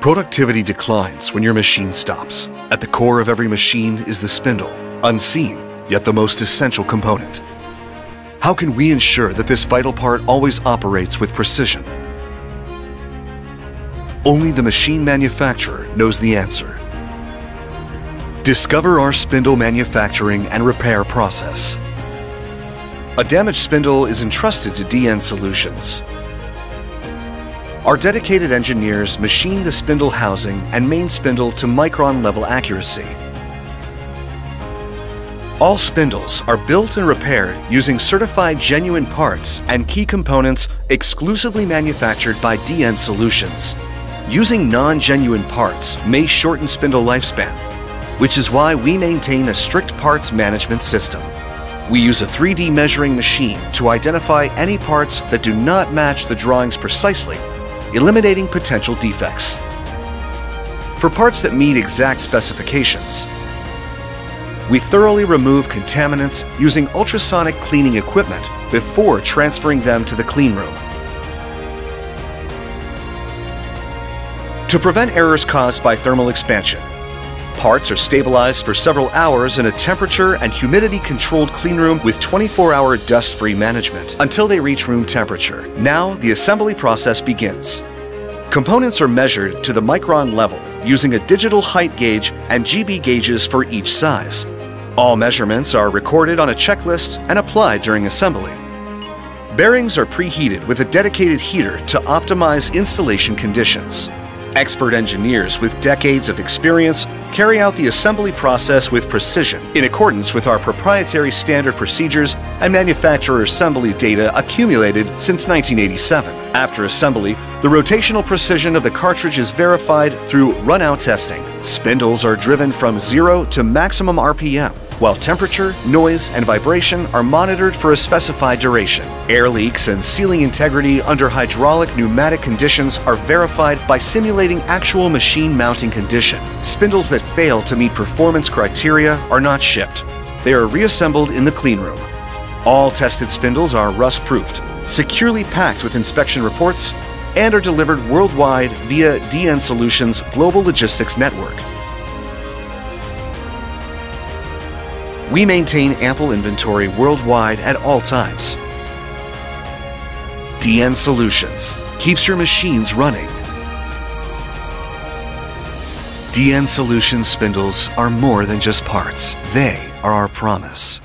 Productivity declines when your machine stops. At the core of every machine is the spindle, unseen, yet the most essential component. How can we ensure that this vital part always operates with precision? Only the machine manufacturer knows the answer. Discover our spindle manufacturing and repair process. A damaged spindle is entrusted to DN Solutions, our dedicated engineers machine the spindle housing and main spindle to micron level accuracy. All spindles are built and repaired using certified genuine parts and key components exclusively manufactured by DN Solutions. Using non-genuine parts may shorten spindle lifespan, which is why we maintain a strict parts management system. We use a 3D measuring machine to identify any parts that do not match the drawings precisely eliminating potential defects. For parts that meet exact specifications, we thoroughly remove contaminants using ultrasonic cleaning equipment before transferring them to the clean room. To prevent errors caused by thermal expansion, parts are stabilized for several hours in a temperature and humidity controlled cleanroom with 24-hour dust-free management until they reach room temperature. Now the assembly process begins. Components are measured to the micron level using a digital height gauge and GB gauges for each size. All measurements are recorded on a checklist and applied during assembly. Bearings are preheated with a dedicated heater to optimize installation conditions. Expert engineers with decades of experience carry out the assembly process with precision in accordance with our proprietary standard procedures and manufacturer assembly data accumulated since 1987. After assembly, the rotational precision of the cartridge is verified through run-out testing. Spindles are driven from zero to maximum RPM while temperature, noise, and vibration are monitored for a specified duration. Air leaks and sealing integrity under hydraulic pneumatic conditions are verified by simulating actual machine mounting condition. Spindles that fail to meet performance criteria are not shipped. They are reassembled in the cleanroom. All tested spindles are rust-proofed, securely packed with inspection reports, and are delivered worldwide via DN Solutions Global Logistics Network. We maintain ample inventory worldwide at all times. DN Solutions keeps your machines running. DN Solutions spindles are more than just parts. They are our promise.